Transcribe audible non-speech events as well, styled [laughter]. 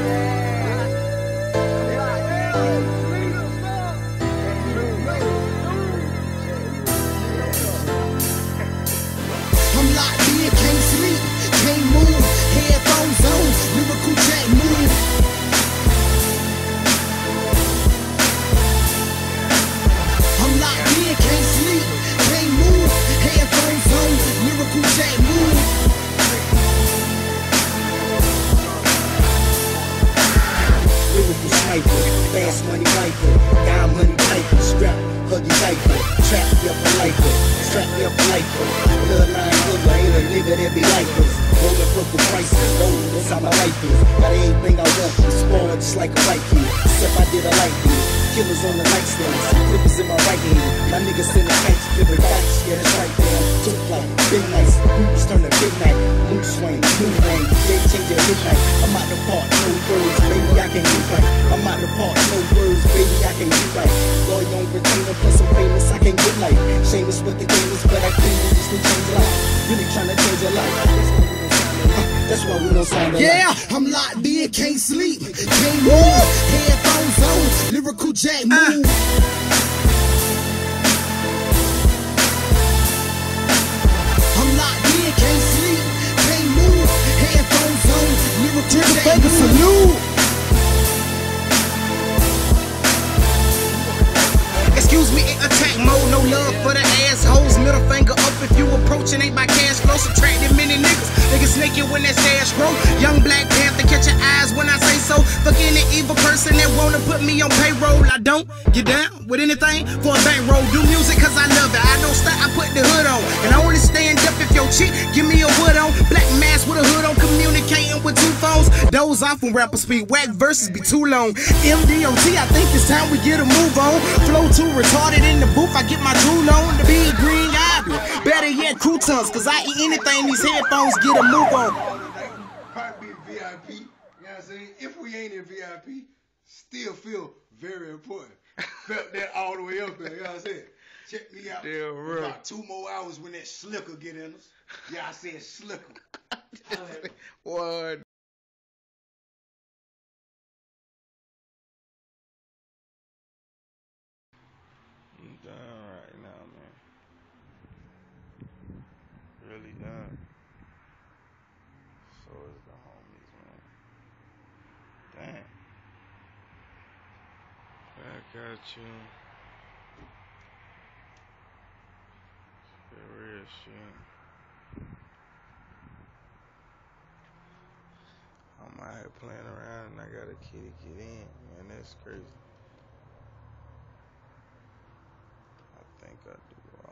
I'm sniper, fast money rifle, dime money piper, strap, huggy diaper, trap me up a lifer, strap me up a lifer. Bloodline nigga, ain't a nigga that be like us. Rolling purple prices, gold inside my rifle. Got everything I want, spawn just like a Viking. Except I did a light beat. Killers on the nightstands, clippers in my right hand. My niggas send the kites, flipping backs, yeah, that's right there. Took like big nights, groups turn to big night. Mood swing, new rain, they change at midnight. I'm out the park, no words, baby, I can't get right. I'm out the park, no words, baby, I can't get right. Lawyer on retainer, plus I'm famous, I can't get life. Shameless with the gamers, but I clean it just to change life. Really trying to change your life. That's why we don't sound. Yeah, I'm locked in, can't sleep, can't move. Headphones on, lyrical jack uh, move. I'm flow. Subtracting many niggas. Niggas naked when that stash grow. Young Black Panther, catch your eyes when I say so. Fuck any evil person that wanna put me on payroll. I don't get down with anything for a bankroll. Do music cause I love it. I don't stop, I put the hood on. And I only stand up if your chick give me a wood on. Black mask with a hood on, communicating with two phones. Those off when rappers speak, whack verses be too long. MDOT, I think it's time we get a move on. Flow too retarded in the booth, I get my drool on. The big green croutons, cause I eat anything these headphones get a move on. Probably be VIP. You know what I'm saying? If we ain't in VIP, still feel very important. [laughs] Felt that all the way up there. You know what I'm saying? Check me out. Still real. About two more hours when that slicker get in us. Yeah, I said slicker. [laughs] What? I'm done right now, man. Really done. So is the homies, man. Damn. Back at you. For real shit. I'm out here playing around and I got a kitty get in, man. That's crazy. I think I do